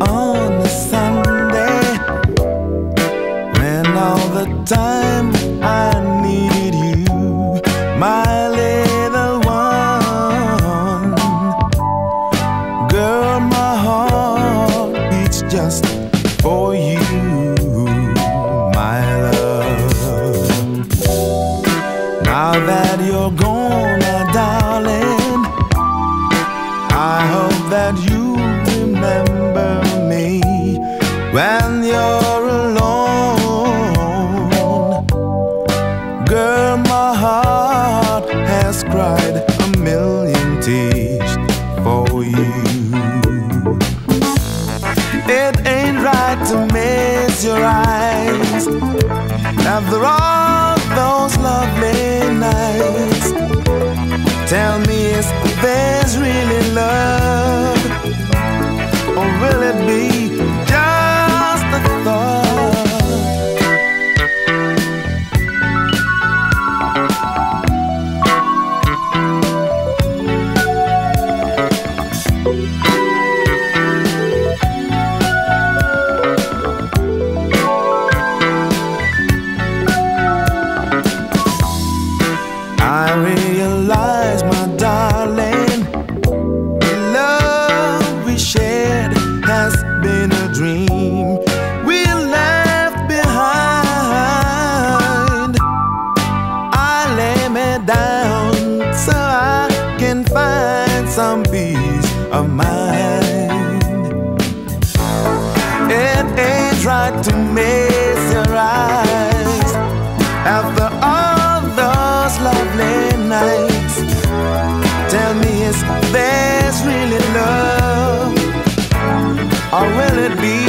on a Sunday when all the time just for you, my love. Now that you're gone, darling, I hope that you remember me when you're. After all those lovely nights, tell me is there's really love? of mine. It ain't right to miss your eyes after all those lovely nights. Tell me, is this really love, or will it be?